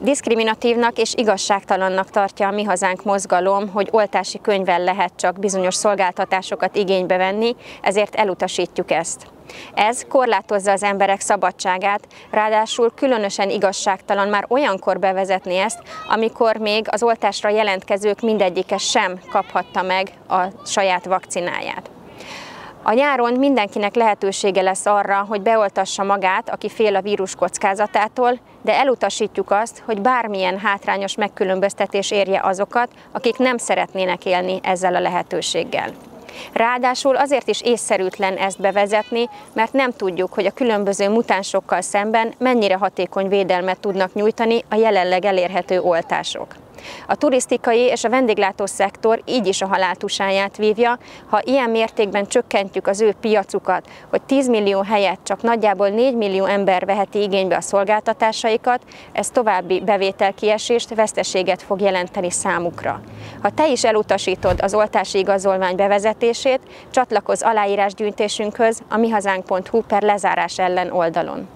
Diszkriminatívnak és igazságtalannak tartja a Mi Hazánk mozgalom, hogy oltási könyvvel lehet csak bizonyos szolgáltatásokat igénybe venni, ezért elutasítjuk ezt. Ez korlátozza az emberek szabadságát, ráadásul különösen igazságtalan már olyankor bevezetni ezt, amikor még az oltásra jelentkezők mindegyike sem kaphatta meg a saját vakcináját. A nyáron mindenkinek lehetősége lesz arra, hogy beoltassa magát, aki fél a vírus kockázatától, de elutasítjuk azt, hogy bármilyen hátrányos megkülönböztetés érje azokat, akik nem szeretnének élni ezzel a lehetőséggel. Ráadásul azért is észszerűtlen ezt bevezetni, mert nem tudjuk, hogy a különböző mutánsokkal szemben mennyire hatékony védelmet tudnak nyújtani a jelenleg elérhető oltások. A turisztikai és a vendéglátó szektor így is a haláltusáját vívja, ha ilyen mértékben csökkentjük az ő piacukat, hogy 10 millió helyett csak nagyjából 4 millió ember veheti igénybe a szolgáltatásaikat, ez további bevételkiesést, veszteséget fog jelenteni számukra. Ha te is elutasítod az oltási igazolvány bevezetését, csatlakozz aláírásgyűjtésünkhöz a mihazánk.hu per lezárás ellen oldalon.